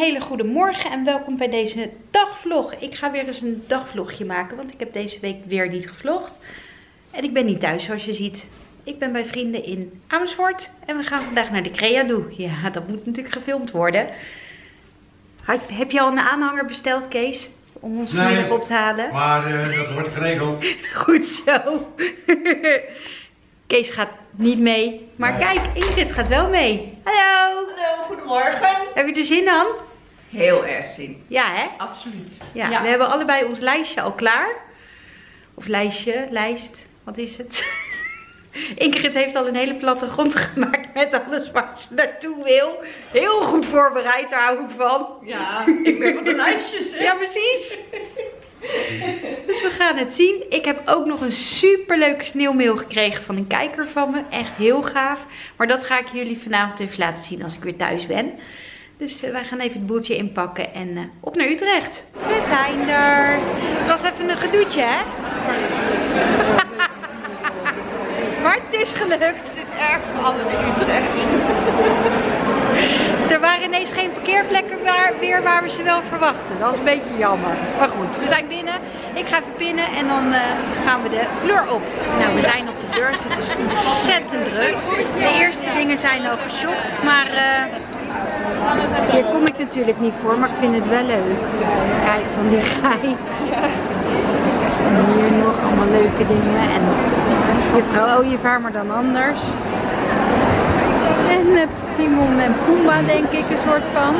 hele goede morgen en welkom bij deze dagvlog. Ik ga weer eens een dagvlogje maken, want ik heb deze week weer niet gevlogd. En ik ben niet thuis zoals je ziet. Ik ben bij vrienden in Amersfoort en we gaan vandaag naar de Creado. Ja, dat moet natuurlijk gefilmd worden. Heb je al een aanhanger besteld, Kees? Om ons vanmiddag Nee, op te halen? Maar eh, dat wordt geregeld. Goed zo. Kees gaat niet mee. Maar Nee. kijk, Ingrid gaat wel mee. Hallo. Hallo, goedemorgen. Heb je er zin aan? Heel erg zin. Ja, hè? Absoluut. Ja, Ja. we hebben allebei ons lijstje al klaar. Of lijstje, lijst, wat is het? Ingrid heeft al een hele plattegrond gemaakt met alles waar ze naartoe wil. Heel goed voorbereid, daar hou ik van. Ja, ik ben van de lijstjes. hè? Ja, precies. Dus we gaan het zien. Ik heb ook nog een superleuke sneeuwmail gekregen van een kijker van me. Echt heel gaaf. Maar dat ga ik jullie vanavond even laten zien als ik weer thuis ben. Dus eh, wij gaan even het boeltje inpakken en eh, op naar Utrecht. We zijn er. Het was even een gedoetje, hè? Maar het is gelukt. Het is erg veranderd in Utrecht. Er waren ineens geen parkeerplekken waar, weer waar we ze wel verwachten. Dat is een beetje jammer. Maar goed, we zijn binnen. Ik ga even binnen en dan eh, gaan we de vloer op. Nou, we zijn op de beurs. Het is ontzettend druk. De eerste dingen zijn al geshopt, maar hier kom ik natuurlijk niet voor, maar ik vind het wel leuk. Kijk dan die geit. En hier nog allemaal leuke dingen. En juffrouw Ooievaar, maar dan anders. En eh, Timon en Pumba denk ik een soort van.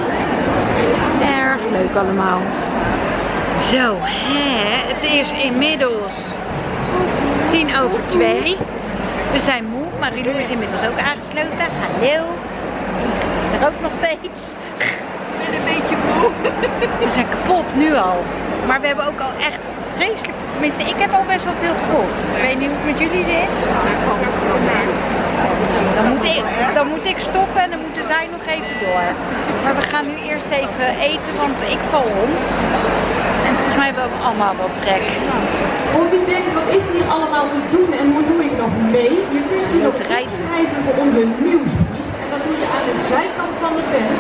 Erg leuk allemaal. Zo, hè, het is inmiddels tien over twee. We zijn moe. Marilou is inmiddels ook aangesloten. Hallo. Is er ook nog steeds. Ik ben een beetje moe. We zijn kapot nu al. Maar we hebben ook al echt vreselijk, tenminste ik heb al best wel veel gekocht. Ik weet niet hoe het met jullie zit. Dan moet, ik, dan moet ik stoppen en dan moeten zij nog even door. Maar we gaan nu eerst even eten, want ik val om. En volgens mij hebben we allemaal wat trek. Of u denkt, wat is hier allemaal te doen en hoe doe ik nog mee? Je kunt je nog inschrijven voor onze nieuwsbrief. En doe je aan de zijkant van de pen.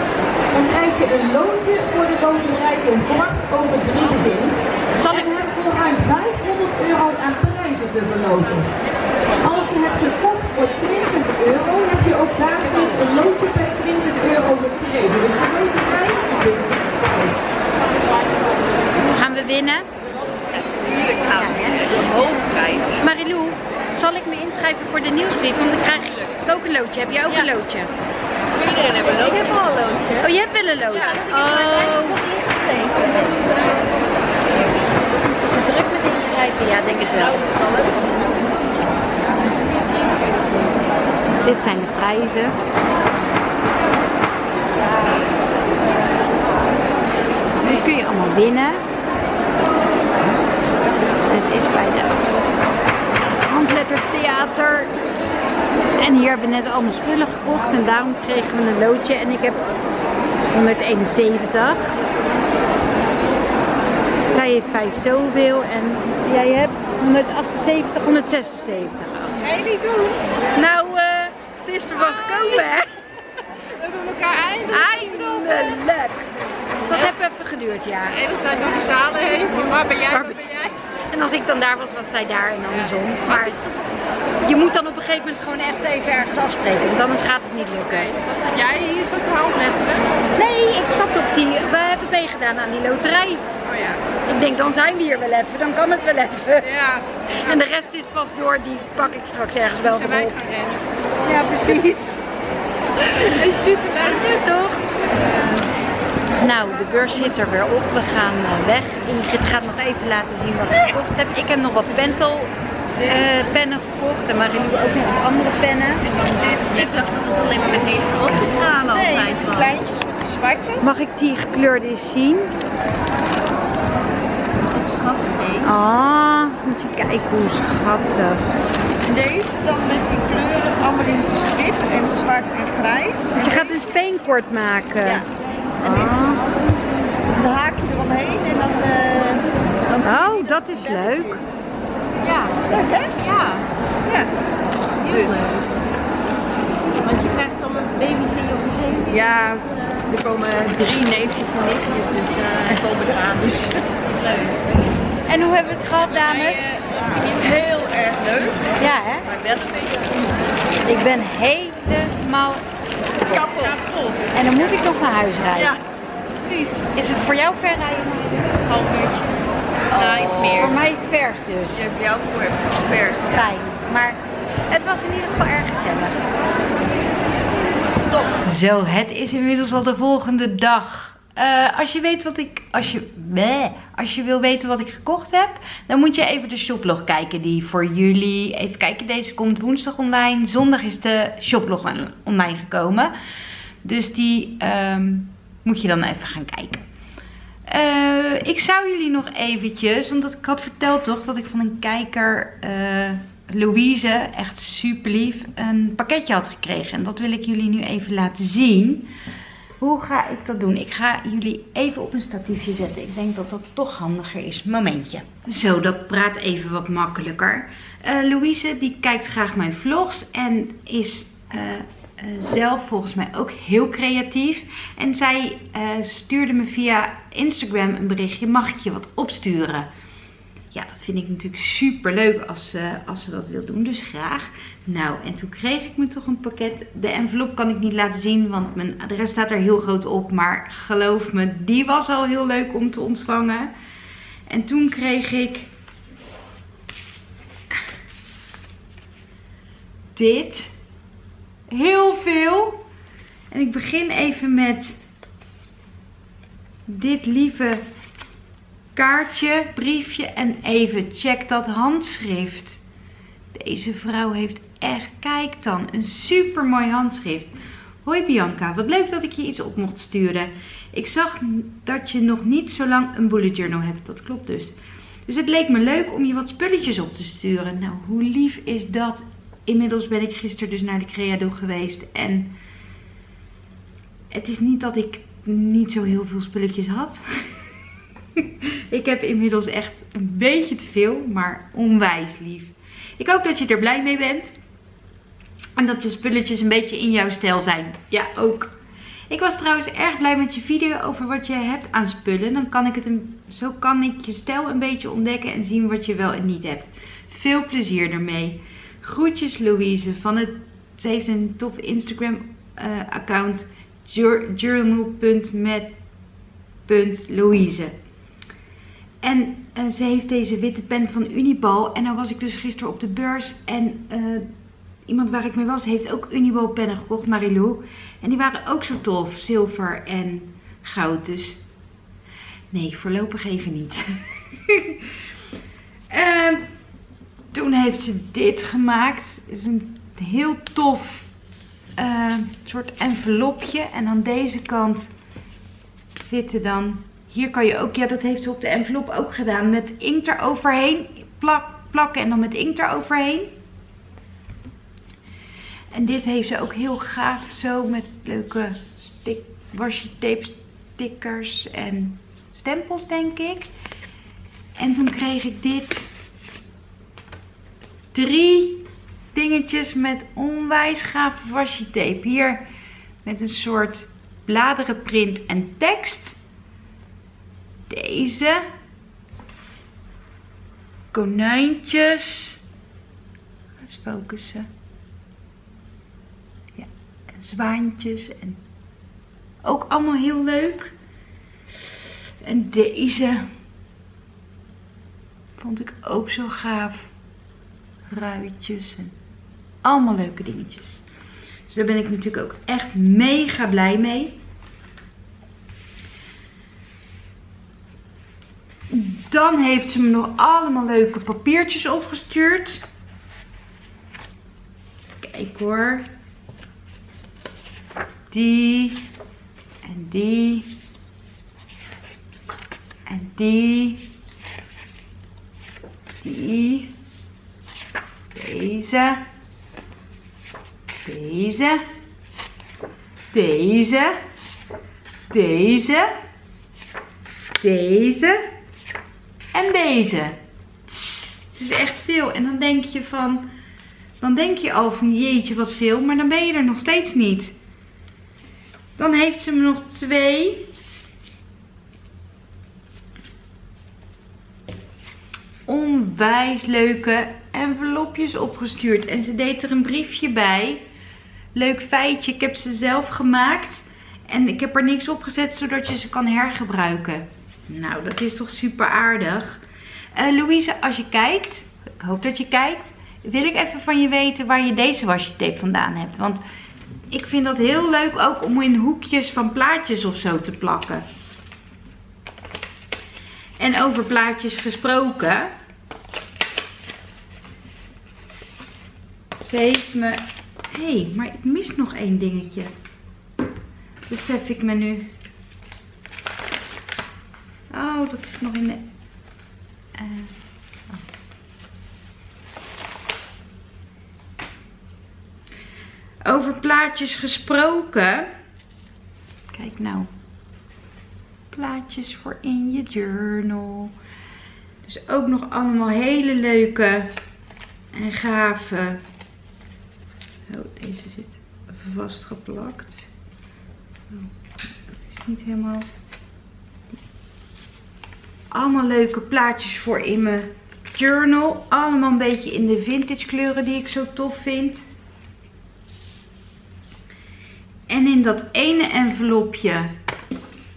Dan krijg je een loontje voor de loterij kwart over drie begint. Zal En ik- hebben voor ruim 500 euro aan prijzen te verloten. Als je hebt gekocht voor 20 euro, heb je ook daar steeds een lontje per 20 euro gekregen. Dus de loterij, zelf. Gaan we winnen? Natuurlijk gaan we. Een hoofdprijs. Marilou, zal ik me inschrijven voor de nieuwsbrief? Want dan krijg ik ook een loodje. Heb jij ook een loodje? Iedereen heeft een loodje. Ik heb al een loodje. Oh, je hebt wel een loodje? Oh. Is het druk met inschrijven? Ja, denk het wel. Dit zijn de prijzen. Dit kun je allemaal winnen. Het is bij de Handlettertheater. En hier hebben we net allemaal spullen gekocht en daarom kregen we een loodje. En ik heb 171. Zij heeft 5 zoveel en jij hebt 178, 176. Ga je niet doen? Nou, eh, het is er wel gekomen hè? We hebben elkaar eindelijk Eindelijk! Dat heeft even geduurd, ja. de hele tijd door de zalen heen. Ben jij? Waar ben jij? En als ik dan daar was, was zij daar en andersom. Maar je moet dan op een gegeven moment gewoon echt even ergens afspreken, want anders gaat het niet lukken. Was dat jij hier zo te handletteren? Nee, ik zat op die. We hebben meegedaan aan die loterij. Oh ja. Ik denk, dan zijn die hier wel even, dan kan het wel even. Ja. En de rest is pas door, die pak ik straks ergens wel weer op. Ja, precies. Is super leuk. toch? Nou, de beurs zit er weer op. We gaan eh, weg. Ingrid gaat nog even laten zien wat ze gekocht heeft. Ik heb nog wat pentel eh, pennen gekocht en Marilou ook nog wat andere pennen. Ik dacht dat het alleen maar met hele grote tranen Nee, altijd was. kleintjes met de zwarte. Mag ik die gekleurde eens zien? Wat schattig, hè? Ah, moet je kijken hoe schattig. En deze dan met die kleuren allemaal in wit en zwart en grijs. Je gaat een speenkort maken. Ja. En dit Ah. is een haakje eromheen en dan, eh dan Oh, dat is leuk. Ja. Leuk hè? Ja. Ja. Dus Want je krijgt allemaal baby's in je omgeving. ja, de er komen drie neefjes en nichtjes dus, eh, komen eraan. Dus En hoe hebben we het gehad, dames? heel erg leuk. Ja, hè? Maar wel een beetje Ik ben helemaal... kapot. En dan moet ik nog naar huis rijden. Ja, precies. Is het voor jou ver rijden? half uurtje. Nou, iets meer. Voor mij het vers dus. Je hebt jou voor vers. Ja. Fijn. Maar het was in ieder geval erg gezellig. Stop. Zo, het is inmiddels al de volgende dag. Eh, als je weet wat ik. Als je, als je wil weten wat ik gekocht heb, dan moet je even de shoplog kijken die voor jullie. Even kijken, deze komt woensdag online. Zondag is de shoplog on- online gekomen. Dus die ehm, moet je dan even gaan kijken. Eh, ik zou jullie nog eventjes, want ik had verteld toch dat ik van een kijker, eh, Louise, echt super lief, een pakketje had gekregen. En dat wil ik jullie nu even laten zien. Hoe ga ik dat doen? Ik ga jullie even op een statiefje zetten. Ik denk dat dat toch handiger is. Momentje. Zo, dat praat even wat makkelijker. Eh, Louise, die kijkt graag mijn vlogs en is eh, eh, zelf volgens mij ook heel creatief. En zij stuurde me via Instagram een berichtje. Mag ik je wat opsturen? Ja, dat vind ik natuurlijk super leuk als, ze als ze dat wil doen. Dus graag. Nou, en toen kreeg ik me toch een pakket. De envelop kan ik niet laten zien, want mijn adres staat er heel groot op. Maar geloof me, die was al heel leuk om te ontvangen. En toen kreeg ik dit. Heel veel. En ik begin even met dit lieve kaartje, briefje en even check dat handschrift. Deze vrouw heeft echt, kijk dan, een super mooi handschrift. Hoi Bianca, wat leuk dat ik je iets op mocht sturen. Ik zag dat je nog niet zo lang een bullet journal hebt, dat klopt dus. Dus het leek me leuk om je wat spulletjes op te sturen. Nou, hoe lief is dat? Inmiddels ben ik gisteren dus naar de Creado geweest en het is niet dat ik niet zo heel veel spulletjes had. ik heb inmiddels echt een beetje te veel, maar onwijs lief. Ik hoop dat je er blij mee bent. En dat je spulletjes een beetje in jouw stijl zijn. Ja, ook. Ik was trouwens erg blij met je video over wat je hebt aan spullen. Dan kan ik het een, zo kan ik je stijl een beetje ontdekken en zien wat je wel en niet hebt. Veel plezier ermee. Groetjes Louise van het. Ze heeft een tof Instagram eh, account. journal.met.louise. En eh, ze heeft deze witte pen van Unibal. En dan was ik dus gisteren op de beurs. En eh, iemand waar ik mee was heeft ook Unibal pennen gekocht, Marilou. En die waren ook zo tof. Zilver en goud. Dus nee, voorlopig even niet. Ehm, toen heeft ze dit gemaakt. Het is een heel tof eh, soort envelopje. En aan deze kant zitten dan... Hier kan je ook... Ja, dat heeft ze op de envelop ook gedaan. Met inkt eroverheen. Plak, plakken en dan met inkt eroverheen. En dit heeft ze ook heel gaaf zo met leuke stick, washi tape stickers en stempels denk ik. En toen kreeg ik dit. Drie dingetjes met onwijs gaaf washi tape. Hier met een soort bladerenprint en tekst. Deze. Konijntjes. Eens focussen. Ja, en zwaantjes. En ook allemaal heel leuk. En deze vond ik ook zo gaaf. Ruitjes en allemaal leuke dingetjes. Dus daar ben ik natuurlijk ook echt mega blij mee. Dan heeft ze me nog allemaal leuke papiertjes opgestuurd. Kijk hoor. Die. En die. En die. Die. Deze. Deze. Deze. Deze. Deze. En deze. Het is echt veel. En dan denk je van... Dan denk je al van jeetje wat veel. Maar dan ben je er nog steeds niet. Dan heeft ze me nog twee. Onwijs leuke envelopjes opgestuurd. En ze deed er een briefje bij. Leuk feitje. Ik heb ze zelf gemaakt. En ik heb er niks op gezet zodat je ze kan hergebruiken. Nou, dat is toch super aardig. Uh, Louise, als je kijkt, ik hoop dat je kijkt, wil ik even van je weten waar je deze washi tape vandaan hebt. Want ik vind dat heel leuk ook om in hoekjes van plaatjes of zo te plakken. En over plaatjes gesproken. Ze heeft me... Hé, hey, maar ik mis nog één dingetje. Besef ik me nu. Oh, dat is nog in de... Uh, Over plaatjes gesproken. Kijk nou. Plaatjes voor in je journal. Dus ook nog allemaal hele leuke en gave. Oh, deze zit vastgeplakt. Oh, dat is niet helemaal... Allemaal leuke plaatjes voor in mijn journal. Allemaal een beetje in de vintage kleuren die ik zo tof vind. En in dat ene envelopje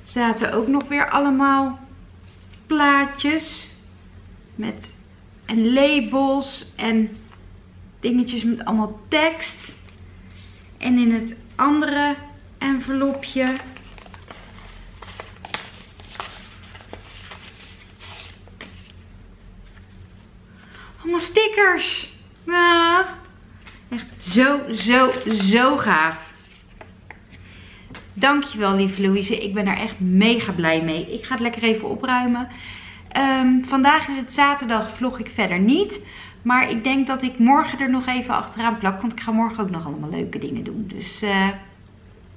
zaten ook nog weer allemaal plaatjes. Met en labels en dingetjes met allemaal tekst. En in het andere envelopje stickers. Nou, echt zo, zo, zo gaaf. Dankjewel lieve Louise. Ik ben er echt mega blij mee. Ik ga het lekker even opruimen. Um, vandaag is het zaterdag, vlog ik verder niet. Maar ik denk dat ik morgen er nog even achteraan plak. Want ik ga morgen ook nog allemaal leuke dingen doen. Dus uh,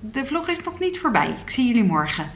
de vlog is nog niet voorbij. Ik zie jullie morgen.